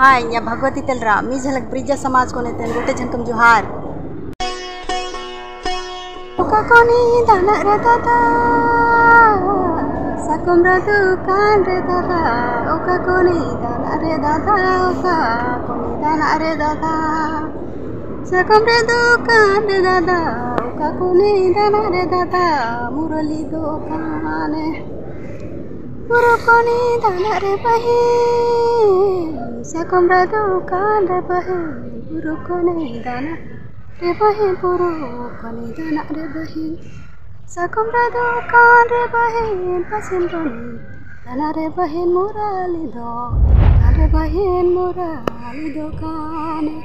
ಹಾಯ್ ಯಾ ಭಗವತಿ ತೆಲ್ರ ಮೀ ಝಲಕ್ ಬ್ರಿಜ ಸಮಾಜ್ ಕೊನೆ ತೆಲ್ ಗೊತ್ತೆ ಝನ್ಕಮ್ ಜುಹಾರ್ ಕೊನೆ ದನ ರದದ ಸಕುಂ ರದು ಕಾನ್ ರದದ ಒಕ ಕೊನೆ ದನ ರದದ ಒಕ ಕೊನೆ ದನ ರದದ ಸಕುಂ ರದು ಕಾನ್ ರದದ ಒಕ ಕೊನೆ ದನ ರದದ ಮುರಳಿ ದೋ ಕಾನೆ ಮುರು ಕೊನೆ ದನ ರೆ ಬಹಿ sakombrado kanda bahe guru kone dana re bahe guru kone dana re bahe sakombrado kanda bahe pasendon dana re bahe murali do dana re bahe murali do kane